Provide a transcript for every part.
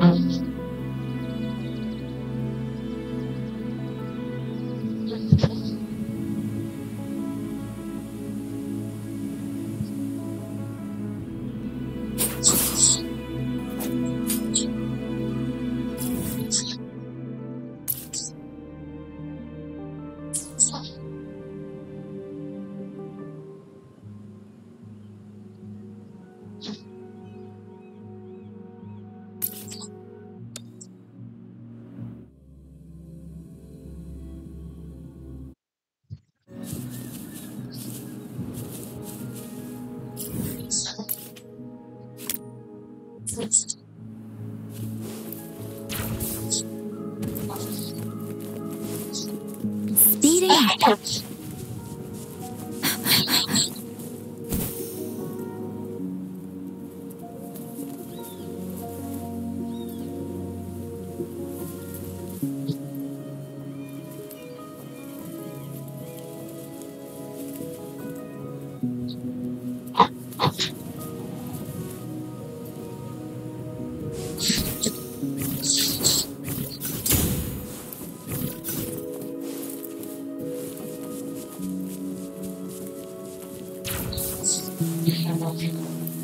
Thank you. Speeding. Speeding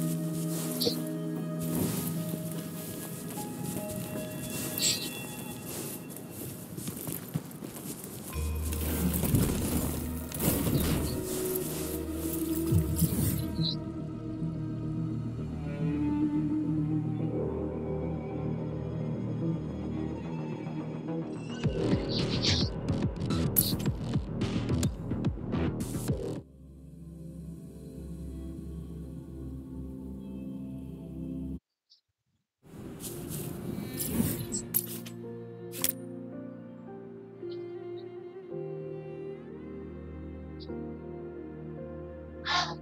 Ah.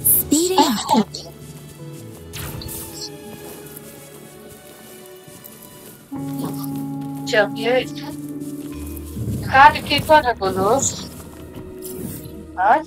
Speed up. Champions. Cara, que coisa boa. Ah,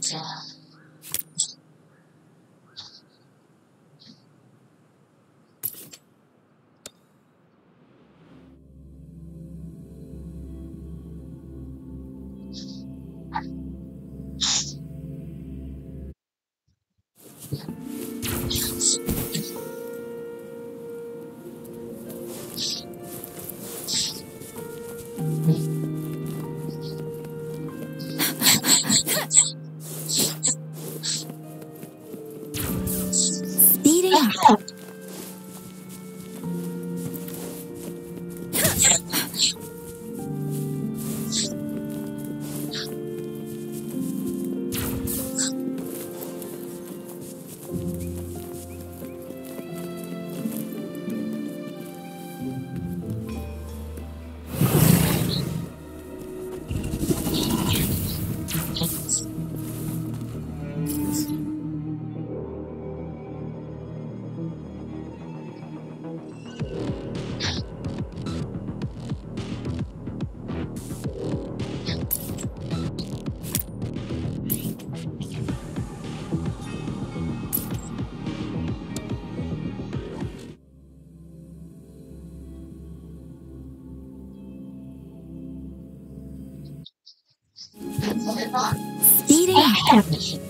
Speeding Speeding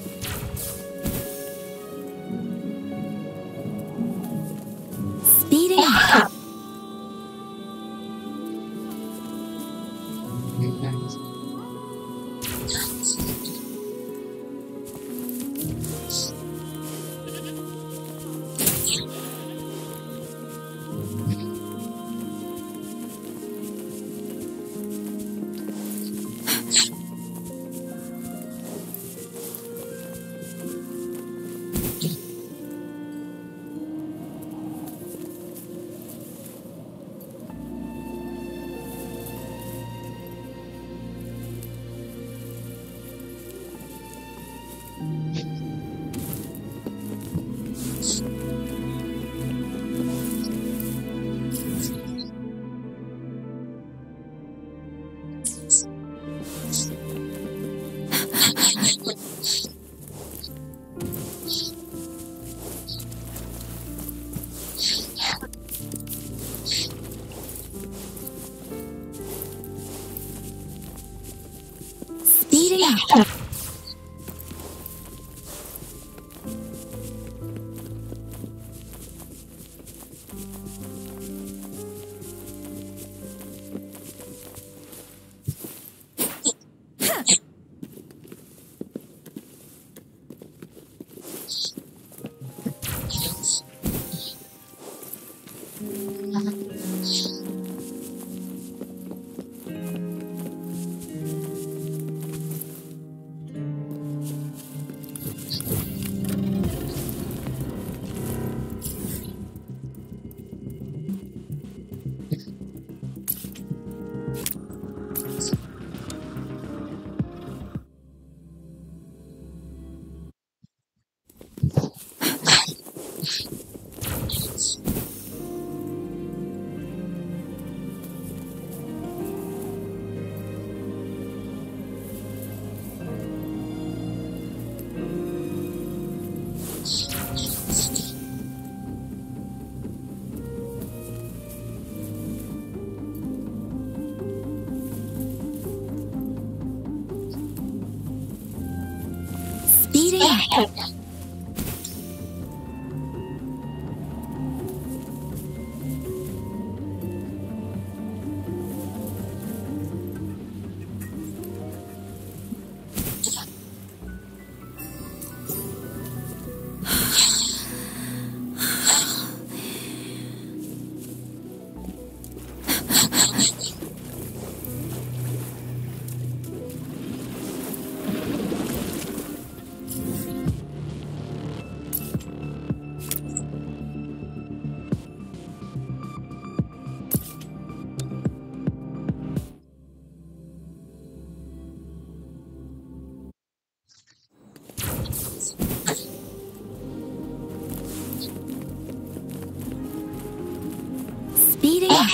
yeah.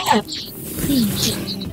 Please.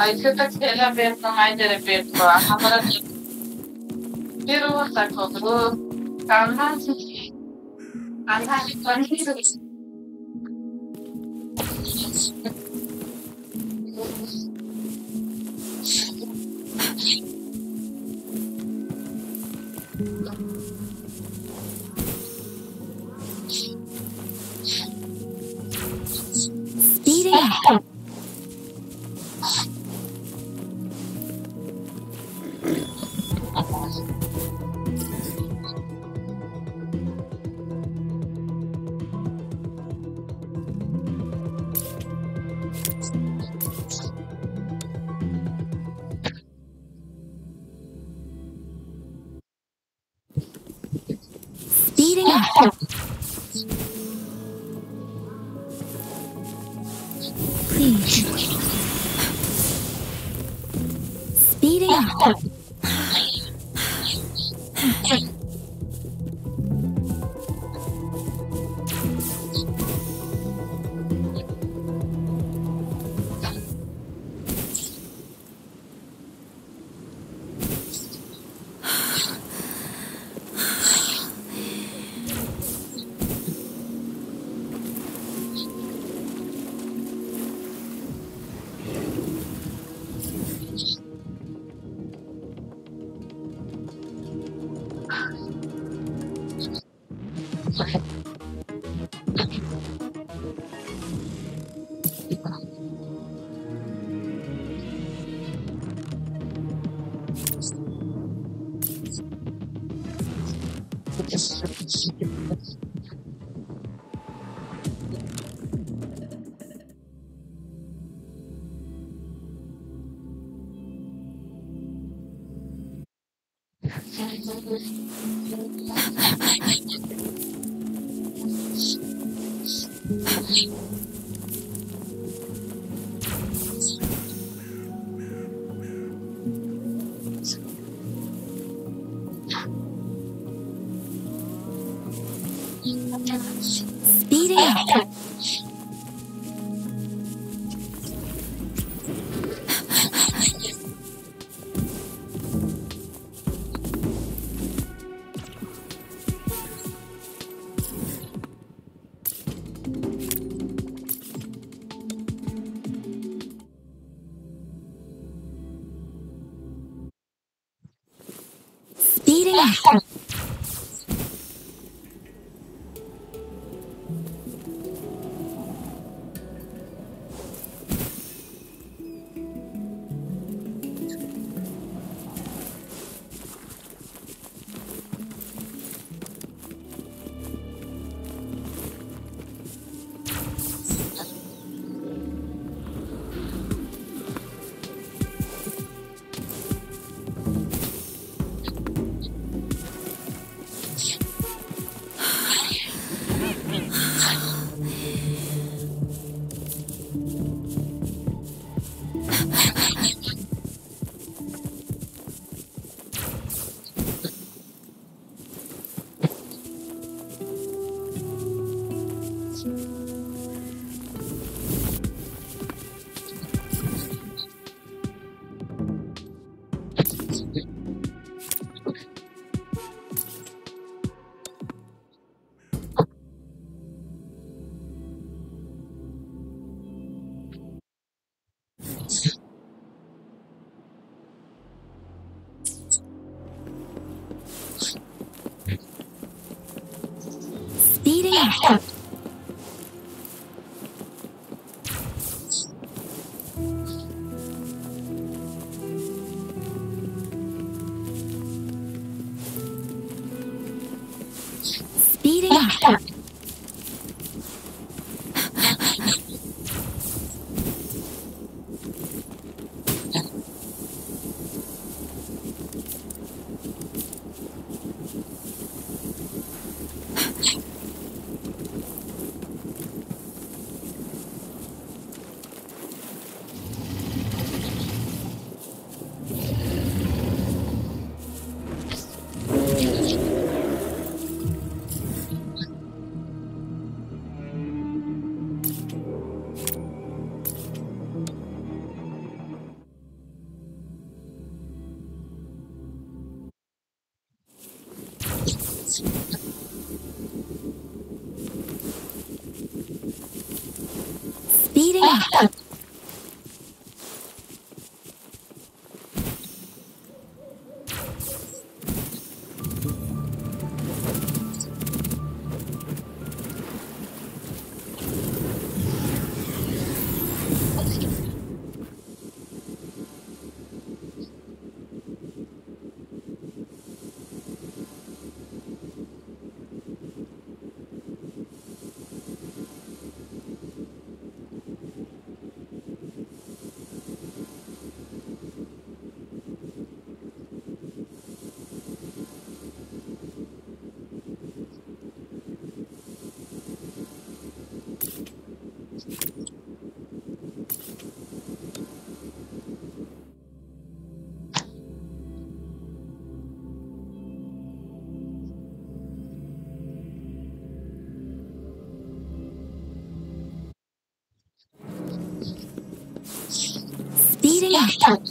ऐसे तो खेला पेट कमाई तेरे पेट को हमारा फिर वो तक हो कान्हा कान्हा की Speeding up. Please. Up. Speeding up. Speeding up.